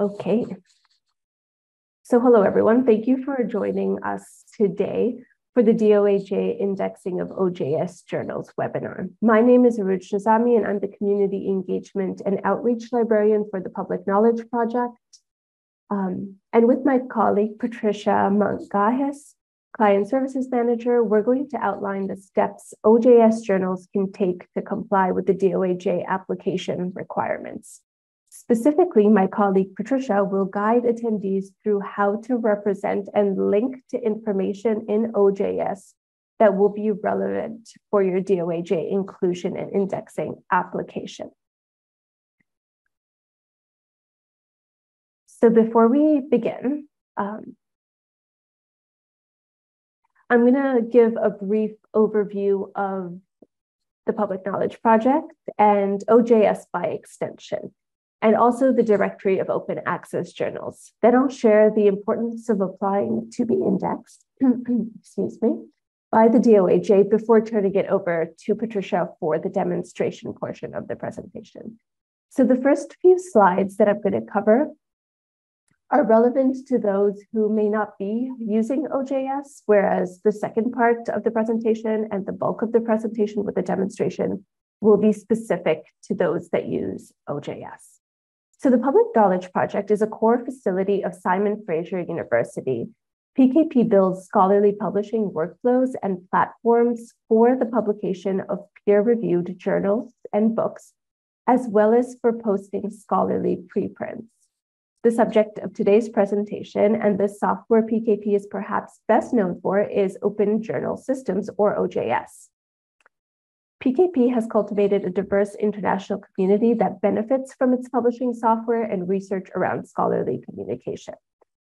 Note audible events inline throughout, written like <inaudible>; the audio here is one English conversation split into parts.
Okay. So hello, everyone. Thank you for joining us today for the DOAJ Indexing of OJS Journals webinar. My name is Urooj Nizami, and I'm the Community Engagement and Outreach Librarian for the Public Knowledge Project. Um, and with my colleague, Patricia Mangahis, Client Services Manager, we're going to outline the steps OJS journals can take to comply with the DOAJ application requirements. Specifically, my colleague Patricia will guide attendees through how to represent and link to information in OJS that will be relevant for your DOAJ inclusion and indexing application. So before we begin, um, I'm going to give a brief overview of the Public Knowledge Project and OJS by extension and also the directory of open access journals. Then I'll share the importance of applying to be indexed, <clears throat> excuse me, by the DOAJ before turning it over to Patricia for the demonstration portion of the presentation. So the first few slides that I'm going to cover are relevant to those who may not be using OJS, whereas the second part of the presentation and the bulk of the presentation with the demonstration will be specific to those that use OJS. So the Public Knowledge Project is a core facility of Simon Fraser University. PKP builds scholarly publishing workflows and platforms for the publication of peer-reviewed journals and books, as well as for posting scholarly preprints. The subject of today's presentation and the software PKP is perhaps best known for is Open Journal Systems, or OJS. PKP has cultivated a diverse international community that benefits from its publishing software and research around scholarly communication.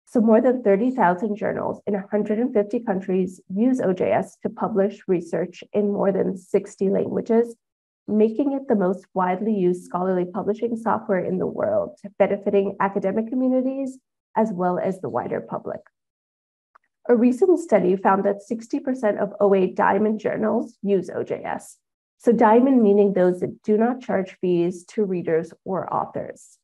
So, more than 30,000 journals in 150 countries use OJS to publish research in more than 60 languages, making it the most widely used scholarly publishing software in the world, benefiting academic communities as well as the wider public. A recent study found that 60% of OA Diamond journals use OJS, so diamond meaning those that do not charge fees to readers or authors.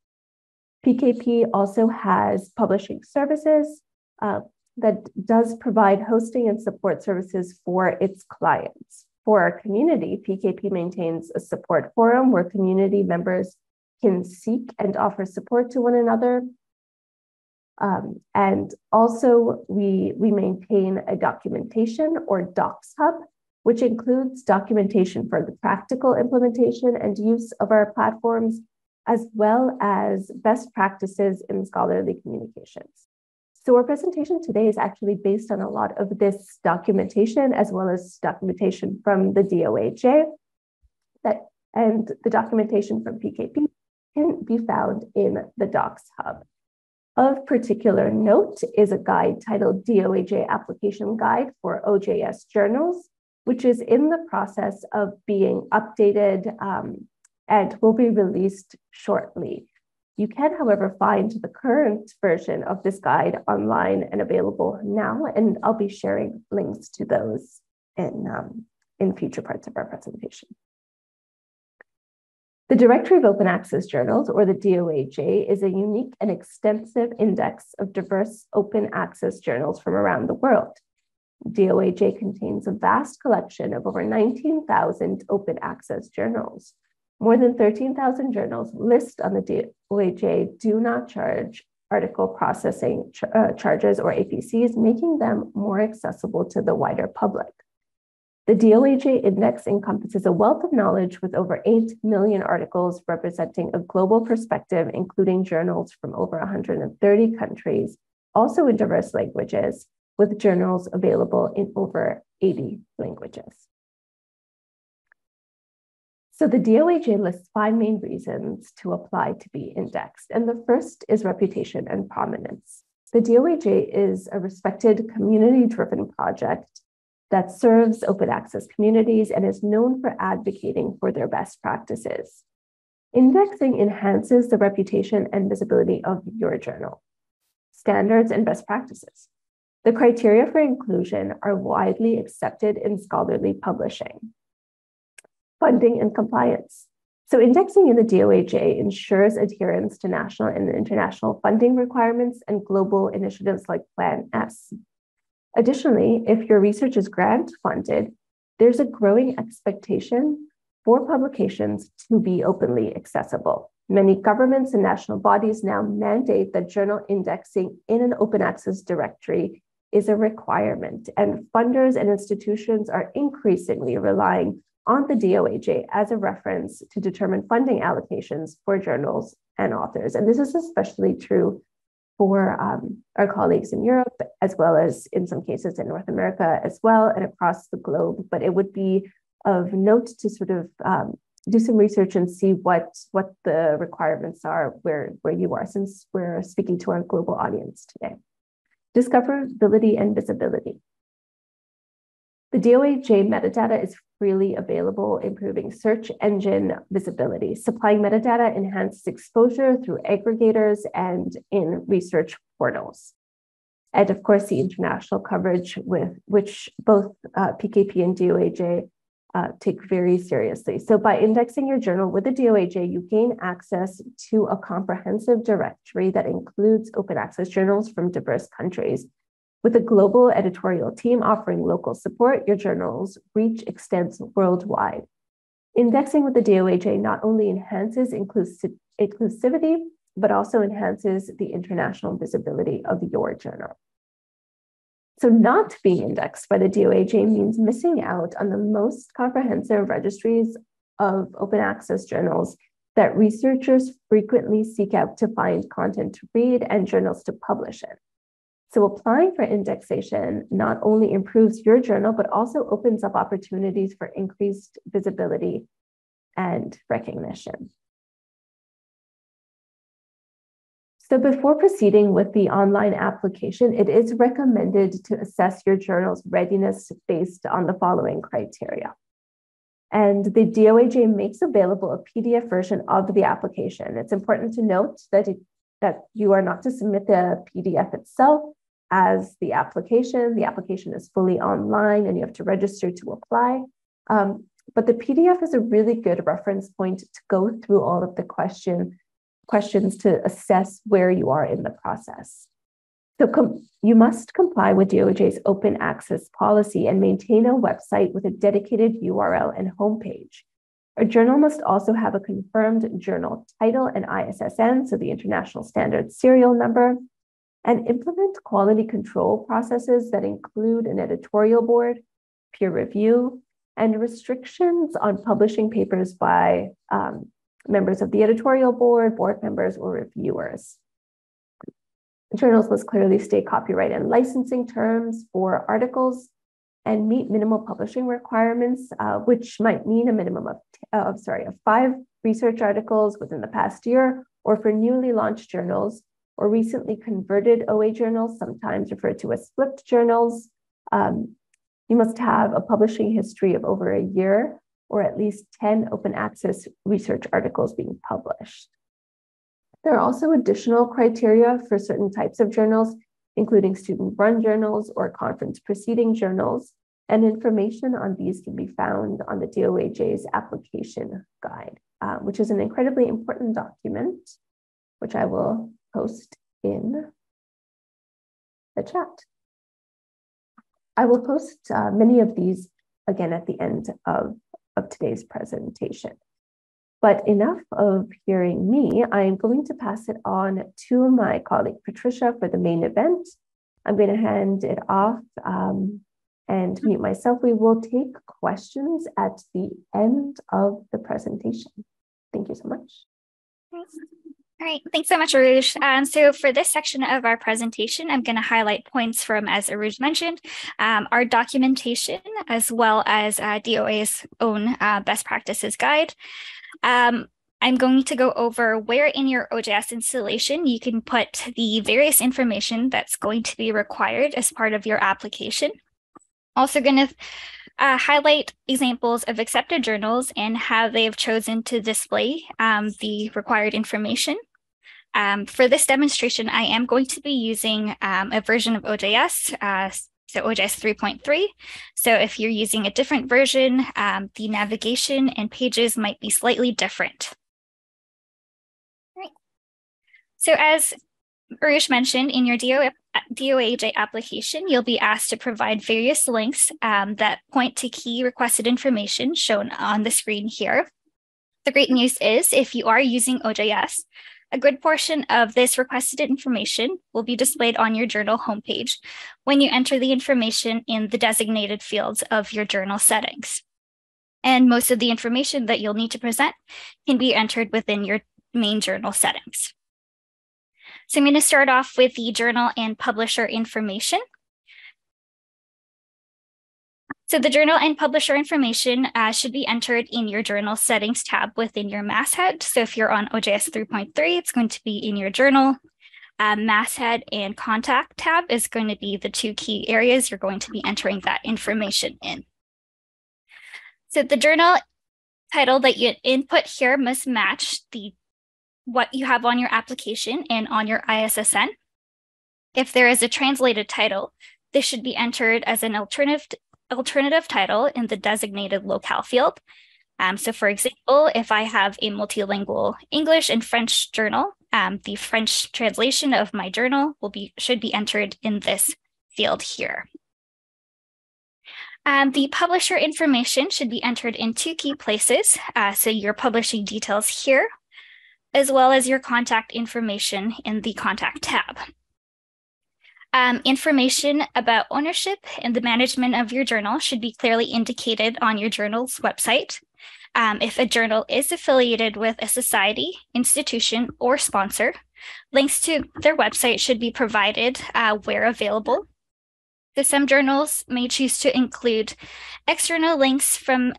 PKP also has publishing services uh, that does provide hosting and support services for its clients. For our community, PKP maintains a support forum where community members can seek and offer support to one another. Um, and also, we, we maintain a documentation or docs hub which includes documentation for the practical implementation and use of our platforms, as well as best practices in scholarly communications. So our presentation today is actually based on a lot of this documentation, as well as documentation from the DOAJ that, and the documentation from PKP can be found in the Docs Hub. Of particular note is a guide titled DOAJ Application Guide for OJS Journals, which is in the process of being updated um, and will be released shortly. You can, however, find the current version of this guide online and available now, and I'll be sharing links to those in, um, in future parts of our presentation. The Directory of Open Access Journals, or the DOAJ, is a unique and extensive index of diverse open access journals from around the world. DOAJ contains a vast collection of over 19,000 open access journals. More than 13,000 journals listed on the DOAJ do not charge article processing ch uh, charges or APCs, making them more accessible to the wider public. The DOAJ index encompasses a wealth of knowledge with over 8 million articles representing a global perspective, including journals from over 130 countries, also in diverse languages, with journals available in over 80 languages. So the DOAJ lists five main reasons to apply to be indexed. And the first is reputation and prominence. The DOAJ is a respected community-driven project that serves open access communities and is known for advocating for their best practices. Indexing enhances the reputation and visibility of your journal, standards and best practices. The criteria for inclusion are widely accepted in scholarly publishing. Funding and compliance. So indexing in the DOAJ ensures adherence to national and international funding requirements and global initiatives like Plan S. Additionally, if your research is grant funded, there's a growing expectation for publications to be openly accessible. Many governments and national bodies now mandate that journal indexing in an open access directory is a requirement, and funders and institutions are increasingly relying on the DOAJ as a reference to determine funding allocations for journals and authors. And this is especially true for um, our colleagues in Europe, as well as in some cases in North America as well, and across the globe. But it would be of note to sort of um, do some research and see what what the requirements are where where you are since we're speaking to our global audience today discoverability and visibility the DOAJ metadata is freely available, improving search engine visibility. Supplying metadata enhances exposure through aggregators and in research portals. And of course, the international coverage with which both uh, PKP and DOAJ uh, take very seriously. So by indexing your journal with the DOAJ, you gain access to a comprehensive directory that includes open access journals from diverse countries. With a global editorial team offering local support, your journal's reach extends worldwide. Indexing with the DOAJ not only enhances inclusi inclusivity, but also enhances the international visibility of your journal. So, not being indexed by the DOAJ means missing out on the most comprehensive registries of open access journals that researchers frequently seek out to find content to read and journals to publish in. So, applying for indexation not only improves your journal, but also opens up opportunities for increased visibility and recognition. So before proceeding with the online application, it is recommended to assess your journal's readiness based on the following criteria. And the DOAJ makes available a PDF version of the application. It's important to note that, it, that you are not to submit the PDF itself as the application. The application is fully online and you have to register to apply. Um, but the PDF is a really good reference point to go through all of the question questions to assess where you are in the process. So com- you must comply with DOJ's open access policy and maintain a website with a dedicated URL and homepage. A journal must also have a confirmed journal title and ISSN, so the International Standard Serial Number, and implement quality control processes that include an editorial board, peer review, and restrictions on publishing papers by um, members of the editorial board, board members, or reviewers. Journals must clearly state copyright and licensing terms for articles and meet minimal publishing requirements, uh, which might mean a minimum of, uh, sorry, of five research articles within the past year, or for newly launched journals or recently converted OA journals, sometimes referred to as flipped journals. Um, you must have a publishing history of over a year or at least 10 open access research articles being published. There are also additional criteria for certain types of journals, including student run journals or conference proceeding journals, and information on these can be found on the DOAJ's application guide, uh, which is an incredibly important document, which I will post in the chat. I will post uh, many of these again at the end of of today's presentation. But enough of hearing me, I am going to pass it on to my colleague Patricia for the main event. I'm going to hand it off um, and mute myself. We will take questions at the end of the presentation. Thank you so much. All right, thanks so much, Urooj. Um, so for this section of our presentation, I'm going to highlight points from, as Urooj mentioned, um, our documentation, as well as uh, DOA's own uh, best practices guide. Um, I'm going to go over where in your OJS installation you can put the various information that's going to be required as part of your application. Also going to uh, highlight examples of accepted journals and how they have chosen to display um, the required information. Um, for this demonstration, I am going to be using um, a version of OJS, uh, so OJS 3.3. So if you're using a different version, um, the navigation and pages might be slightly different. Right. So as Urooj mentioned, in your DO, DOAJ application, you'll be asked to provide various links um, that point to key requested information shown on the screen here. The great news is if you are using OJS, a good portion of this requested information will be displayed on your journal homepage when you enter the information in the designated fields of your journal settings. And most of the information that you'll need to present can be entered within your main journal settings. So I'm going to start off with the journal and publisher information. So the journal and publisher information uh, should be entered in your journal settings tab within your masthead. So if you're on OJS 3.3, it's going to be in your journal. Uh, masthead and contact tab is going to be the two key areas you're going to be entering that information in. So the journal title that you input here must match the what you have on your application and on your ISSN. If there is a translated title, this should be entered as an alternative alternative title in the designated locale field. Um, so for example, if I have a multilingual English and French journal, um, the French translation of my journal will be should be entered in this field here. Um, the publisher information should be entered in two key places. Uh, so your publishing details here, as well as your contact information in the contact tab. Um, information about ownership and the management of your journal should be clearly indicated on your journal's website. Um, if a journal is affiliated with a society, institution, or sponsor, links to their website should be provided uh, where available. So some journals may choose to include external links from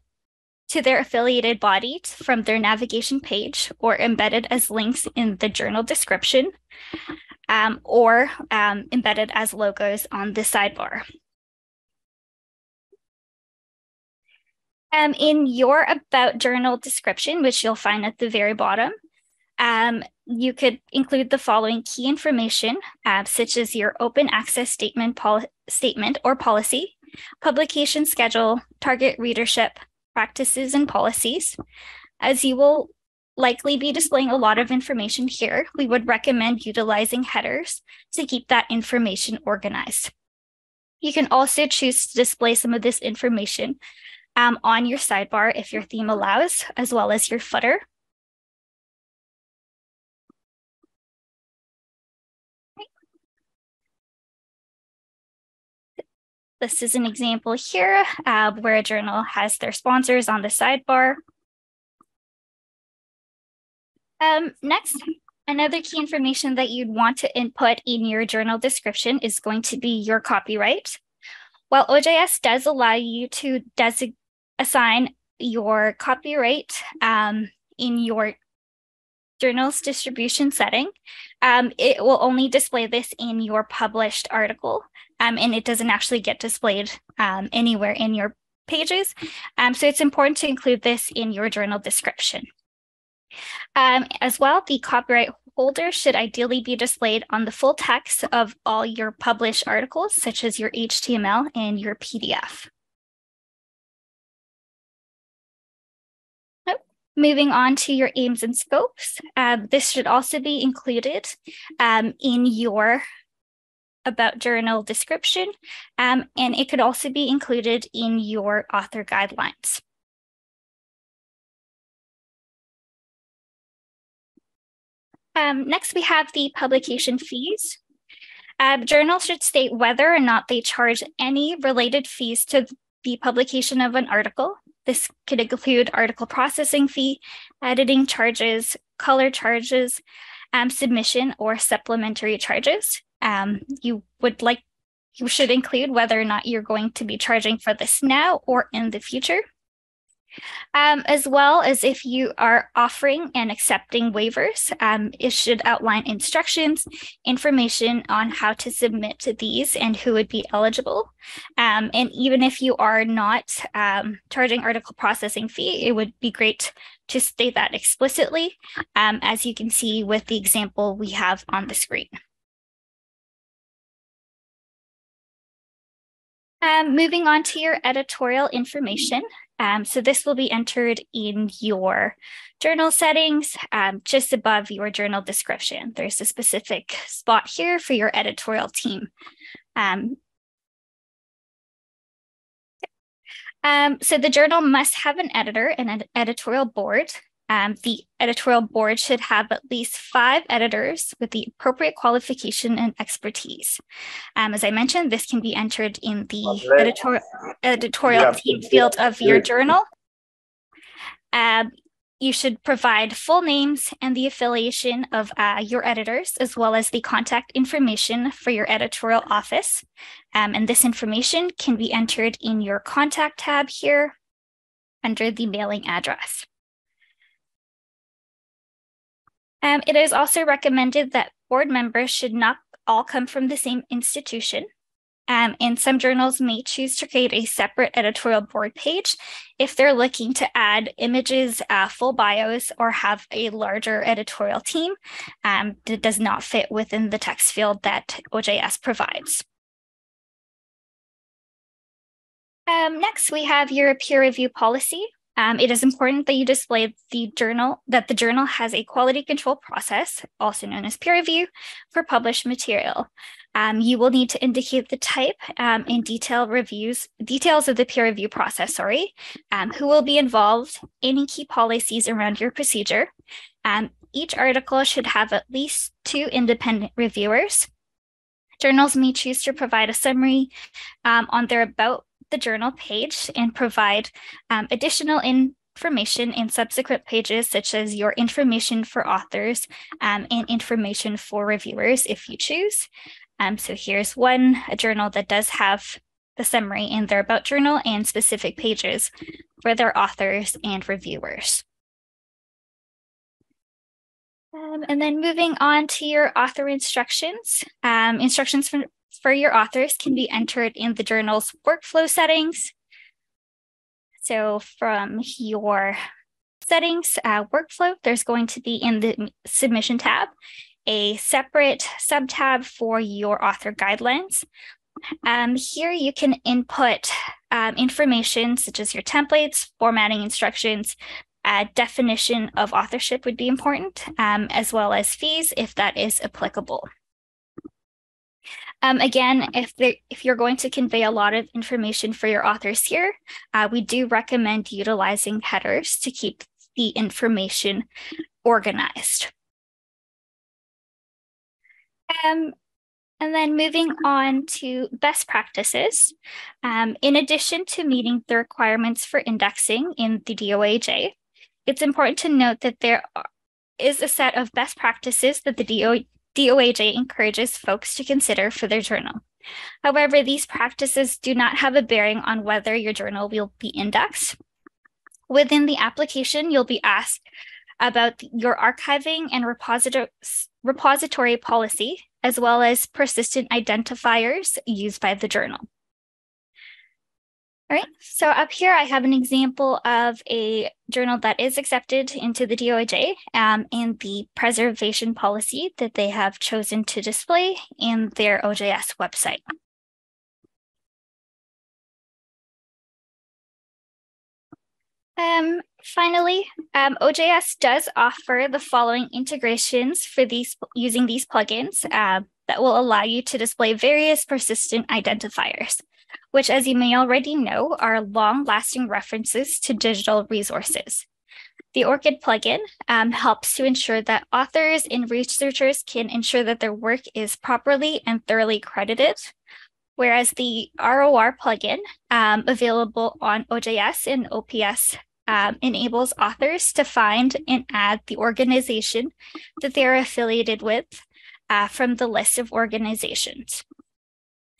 to their affiliated body from their navigation page or embedded as links in the journal description um, or um, embedded as logos on the sidebar. Um, in your About Journal description, which you'll find at the very bottom, um, you could include the following key information, uh, such as your open access statement, statement or policy, publication schedule, target readership, practices, and policies. As you will likely be displaying a lot of information here, we would recommend utilizing headers to keep that information organized. You can also choose to display some of this information um, on your sidebar if your theme allows, as well as your footer. This is an example here uh, where a journal has their sponsors on the sidebar. Um, next, another key information that you'd want to input in your journal description is going to be your copyright. While OJS does allow you to assign your copyright um, in your journal's distribution setting, um, it will only display this in your published article, um, and it doesn't actually get displayed um, anywhere in your pages. Um, so it's important to include this in your journal description. Um, as well, the copyright holder should ideally be displayed on the full text of all your published articles, such as your HTML and your PDF. Moving on to your aims and scopes, uh, this should also be included um, in your about journal description, um, and it could also be included in your author guidelines. Um, next, we have the publication fees. Uh, journals should state whether or not they charge any related fees to the publication of an article. This could include article processing fee, editing charges, color charges, um, submission, or supplementary charges. Um, you would like you should include whether or not you're going to be charging for this now or in the future um, as well as if you are offering and accepting waivers. Um, it should outline instructions, information on how to submit to these and who would be eligible. Um, and even if you are not um, charging article processing fee, it would be great to state that explicitly, um, as you can see with the example we have on the screen. Um, moving on to your editorial information. Um, so this will be entered in your journal settings, um, just above your journal description. There's a specific spot here for your editorial team. Um, um, so the journal must have an editor and an editorial board. Um, the editorial board should have at least five editors with the appropriate qualification and expertise. Um, as I mentioned, this can be entered in the editorial, editorial yeah. team field of your journal. Um, you should provide full names and the affiliation of uh, your editors, as well as the contact information for your editorial office. Um, and this information can be entered in your contact tab here under the mailing address. Um, it is also recommended that board members should not all come from the same institution. Um, and some journals may choose to create a separate editorial board page if they're looking to add images, uh, full bios, or have a larger editorial team um, that does not fit within the text field that OJS provides. Um, next, we have your peer review policy, um, it is important that you display the journal that the journal has a quality control process, also known as peer review, for published material. Um, you will need to indicate the type um, and detail reviews, details of the peer review process, sorry, um, who will be involved, any key policies around your procedure. Um, each article should have at least two independent reviewers. Journals may choose to provide a summary um, on their about the journal page and provide um, additional information in subsequent pages, such as your information for authors um, and information for reviewers if you choose. Um, so here's one, a journal that does have the summary in their About Journal and specific pages for their authors and reviewers. Um, and then moving on to your author instructions. Um, instructions for, for your authors can be entered in the journal's workflow settings. So from your settings uh, workflow, there's going to be in the submission tab a separate sub tab for your author guidelines. Um, here you can input um, information such as your templates, formatting instructions, uh, definition of authorship would be important, um, as well as fees if that is applicable. Um, again, if if you're going to convey a lot of information for your authors here, uh, we do recommend utilizing headers to keep the information organized. Um, and then moving on to best practices. Um, in addition to meeting the requirements for indexing in the DOAJ, it's important to note that there is a set of best practices that the DO DOAJ encourages folks to consider for their journal. However, these practices do not have a bearing on whether your journal will be indexed. Within the application, you'll be asked about your archiving and repository policy, as well as persistent identifiers used by the journal. All right, so up here I have an example of a journal that is accepted into the DOAJ um, and the preservation policy that they have chosen to display in their OJS website. Um, finally, um, OJS does offer the following integrations for these using these plugins uh, that will allow you to display various persistent identifiers which, as you may already know, are long lasting references to digital resources. The ORCID plugin um, helps to ensure that authors and researchers can ensure that their work is properly and thoroughly credited, whereas the ROR plugin, um, available on OJS and OPS, um, enables authors to find and add the organization that they are affiliated with uh, from the list of organizations.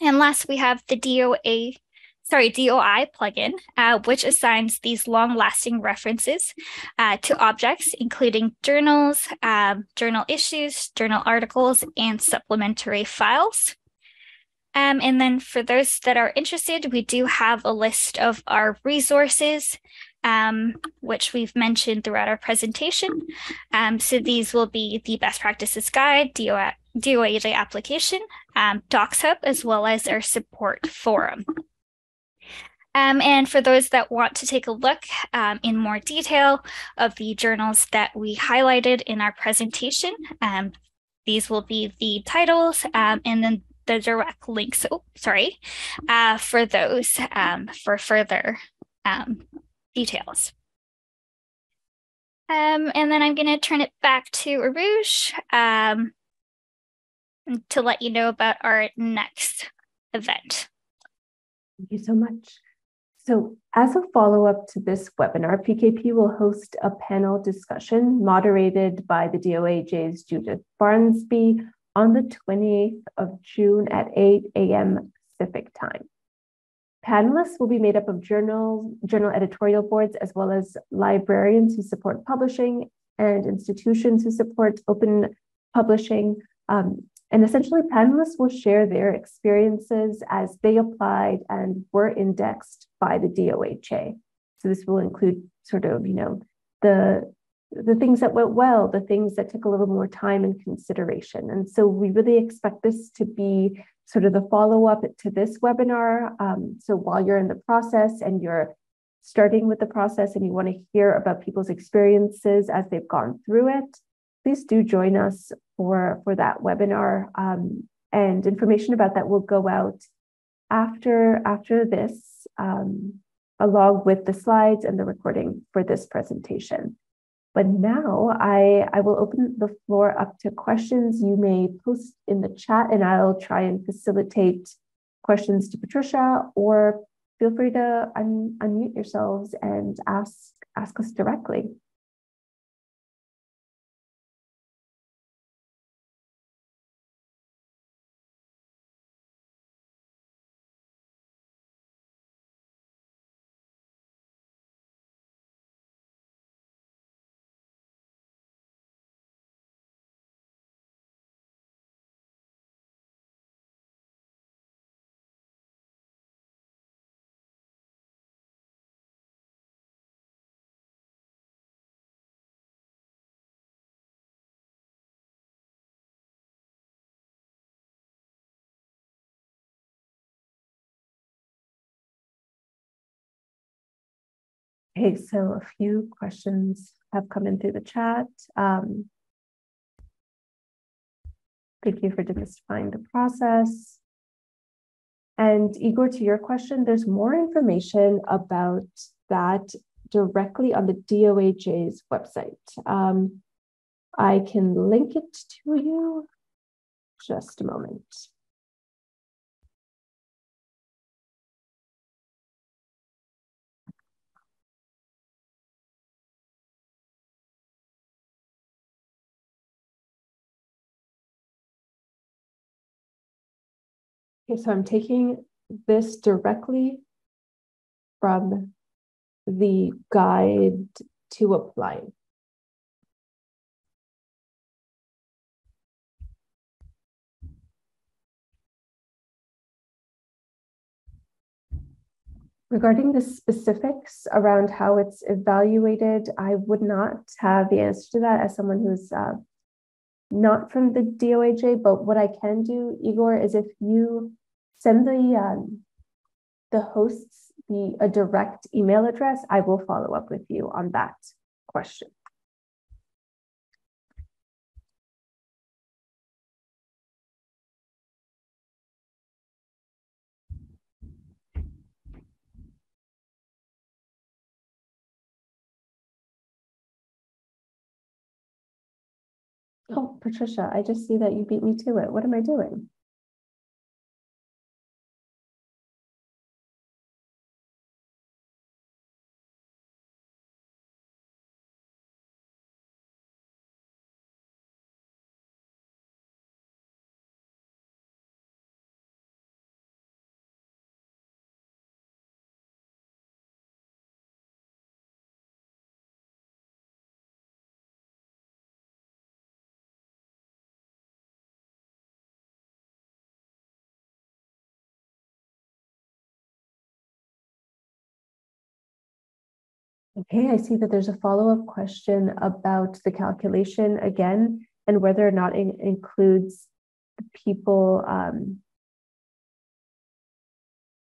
And last, we have the DOA, sorry, DOI plugin, uh, which assigns these long-lasting references uh, to objects, including journals, um, journal issues, journal articles, and supplementary files. Um, and then for those that are interested, we do have a list of our resources, um, which we've mentioned throughout our presentation. Um, so these will be the best practices guide, DOI, DOAJ application, um, DocsHub, as well as our support forum. Um, and for those that want to take a look um, in more detail of the journals that we highlighted in our presentation, um, these will be the titles um, and then the direct links, oh, sorry, uh, for those um, for further details. Um, and then I'm going to turn it back to Urooj um, to let you know about our next event. Thank you so much. So as a follow-up to this webinar, PKP will host a panel discussion moderated by the DOAJ's Judith Barnsby on the 28th of June at 8 a.m. Pacific time. Panelists will be made up of journal, journal editorial boards, as well as librarians who support publishing and institutions who support open publishing. Um, and essentially, panelists will share their experiences as they applied and were indexed by the DOAJ. So this will include sort of, you know, the the things that went well, the things that took a little more time and consideration. And so we really expect this to be sort of the follow up to this webinar. Um, so while you're in the process and you're starting with the process and you want to hear about people's experiences as they've gone through it, please do join us for, for that webinar. Um, and information about that will go out after, after this, um, along with the slides and the recording for this presentation. But now I, I will open the floor up to questions you may post in the chat, and I'll try and facilitate questions to Patricia, or feel free to un unmute yourselves and ask, ask us directly. Okay, so a few questions have come in through the chat. Um, thank you for demystifying the process. And Igor, to your question, there's more information about that directly on the DOAJ's website. Um, I can link it to you. Just a moment. Okay, so I'm taking this directly from the guide to applying. Regarding the specifics around how it's evaluated, I would not have the answer to that as someone who's uh, not from the DOAJ, but what I can do, Igor, is if you send the um, the hosts the a direct email address, I will follow up with you on that question. Oh, Patricia, I just see that you beat me to it. What am I doing? Okay, I see that there's a follow-up question about the calculation again, and whether or not it includes people um,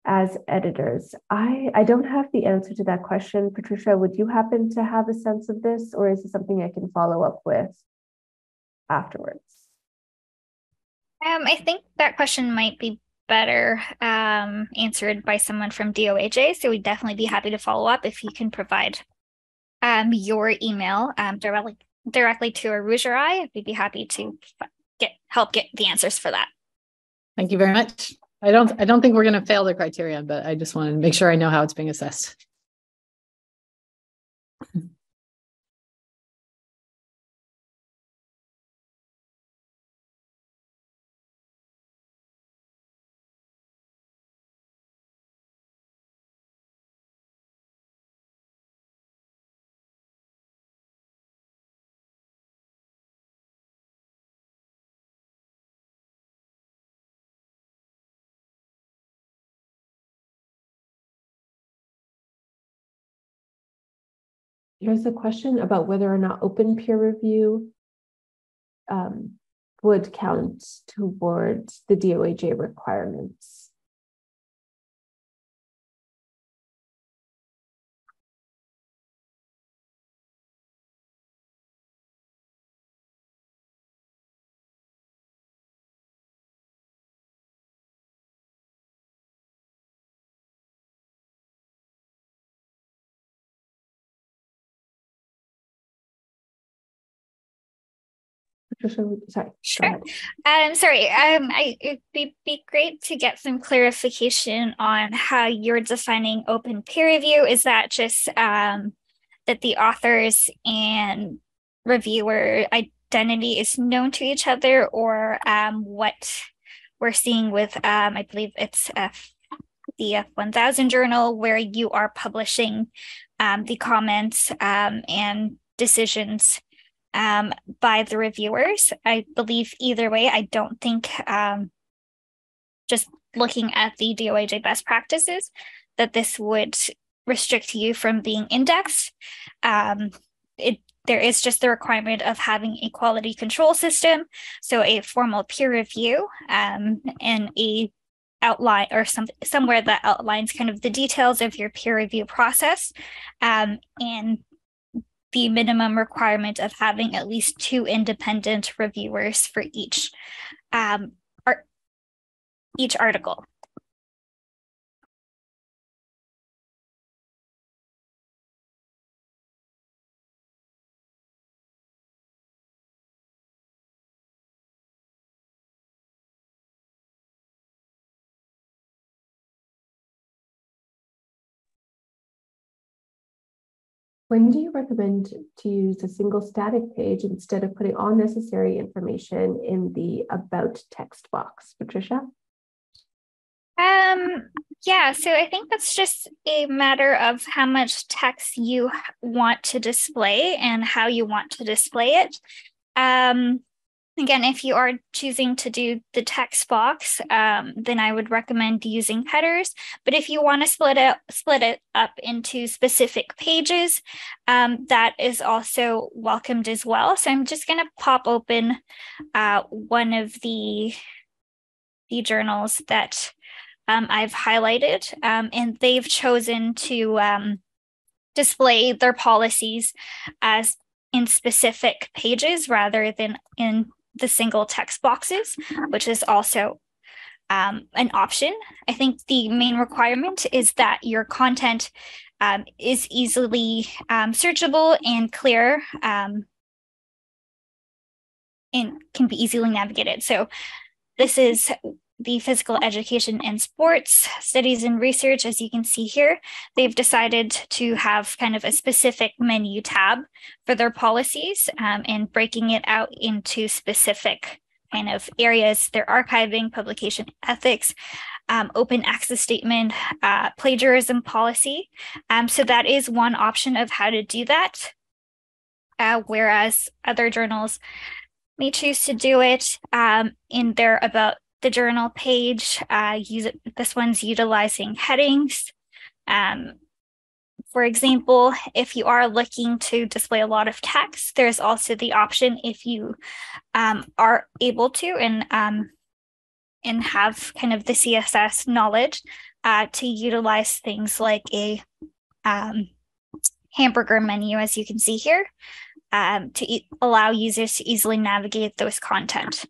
as editors? I, I don't have the answer to that question. Patricia, would you happen to have a sense of this, or is it something I can follow up with afterwards? Um, I think that question might be better um, answered by someone from DOAJ. So we'd definitely be happy to follow up if you can provide um, your email um, directly directly to Urooj or I. We'd be happy to get help get the answers for that. Thank you very much. I don't I don't think we're going to fail the criteria, but I just wanted to make sure I know how it's being assessed. Here's a question about whether or not open peer review um, would count towards the DOAJ requirements. Patricia, sorry. Sure. Um, sorry. Um, I it'd be, be great to get some clarification on how you're defining open peer review. Is that just um, that the authors and reviewer identity is known to each other, or um, what we're seeing with um, I believe it's F the F1000 journal, where you are publishing um, the comments um, and decisions um, by the reviewers. I believe either way, I don't think um, just looking at the DOAJ best practices that this would restrict you from being indexed. Um, it there is just the requirement of having a quality control system, so a formal peer review um, and a outline or some somewhere that outlines kind of the details of your peer review process um, and the minimum requirement of having at least two independent reviewers for each um, each article. When do you recommend to use a single static page instead of putting all necessary information in the about text box? Patricia? Um, yeah, so I think that's just a matter of how much text you want to display and how you want to display it. Um, Again, if you are choosing to do the text box, um, then I would recommend using headers. But if you want to split it split it up into specific pages, um, that is also welcomed as well. So I'm just going to pop open uh, one of the the journals that um, I've highlighted, um, and they've chosen to um, display their policies as in specific pages rather than in the single text boxes, which is also um, an option. I think the main requirement is that your content um, is easily um, searchable and clear um, and can be easily navigated. So this is the physical education and sports studies and research, as you can see here, they've decided to have kind of a specific menu tab for their policies um, and breaking it out into specific kind of areas. They're archiving, publication ethics, um, open access statement, uh, plagiarism policy. Um, so that is one option of how to do that. Uh, whereas other journals may choose to do it um, in their about the journal page. Uh, use this one's utilizing headings. Um, for example, if you are looking to display a lot of text, there's also the option if you um, are able to and um, and have kind of the CSS knowledge uh, to utilize things like a um, hamburger menu, as you can see here, um, to e allow users to easily navigate those content.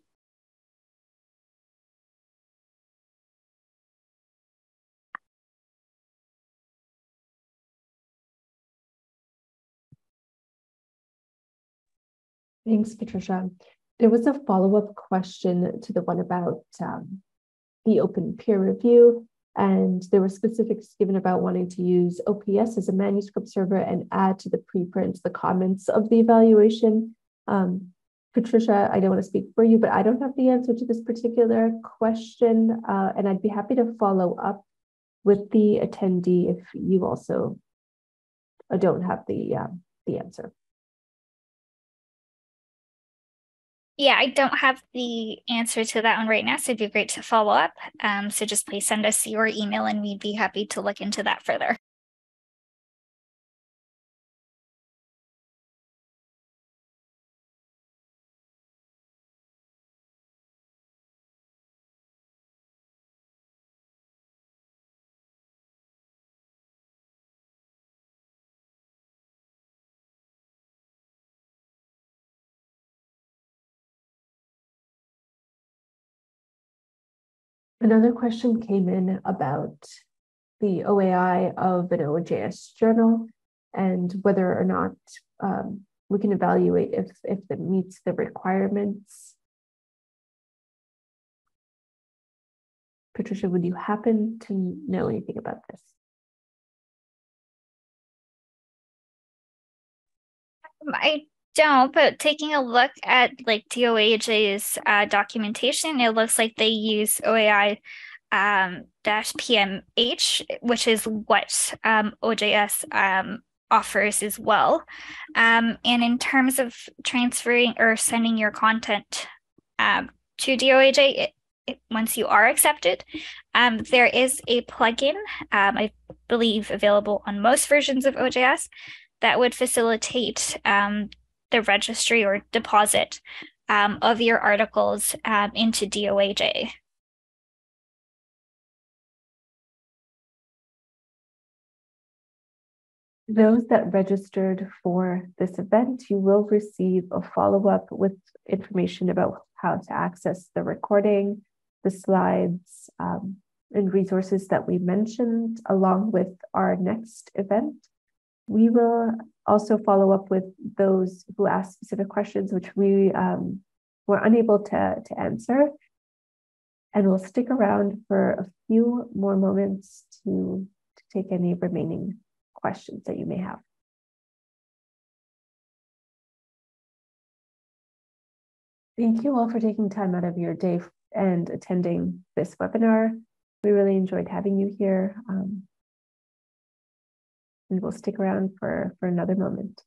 Thanks, Patricia. There was a follow-up question to the one about um, the open peer review, and there were specifics given about wanting to use OPS as a manuscript server and add to the preprints the comments of the evaluation. Um, Patricia, I don't want to speak for you, but I don't have the answer to this particular question, uh, and I'd be happy to follow up with the attendee if you also uh, don't have the uh, the answer. Yeah, I don't have the answer to that one right now, so it'd be great to follow up. Um, so just please send us your email and we'd be happy to look into that further. Another question came in about the OAI of an OJS journal and whether or not um, we can evaluate if, if it meets the requirements. Patricia, would you happen to know anything about this? I don't, but taking a look at like DOAJ's uh, documentation, it looks like they use OAI um, dash PMH, which is what um, OJS um, offers as well. Um, and in terms of transferring or sending your content um, to DOAJ, it, it, once you are accepted, um, there is a plugin, I believe available on most versions of OJS, that would facilitate um, the registry or deposit um, of your articles um, into DOAJ. Those that registered for this event, you will receive a follow-up with information about how to access the recording, the slides, um, and resources that we mentioned, along with our next event. We will also follow up with those who asked specific questions, which we um, were unable to, to answer. And we'll stick around for a few more moments to, to take any remaining questions that you may have. Thank you all for taking time out of your day and attending this webinar. We really enjoyed having you here. Um, and we'll stick around for, for another moment.